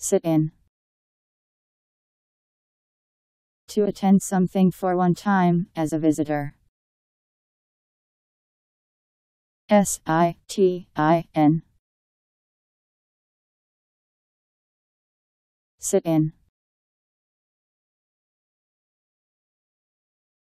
Sit in. To attend something for one time, as a visitor. S I T I N. Sit in.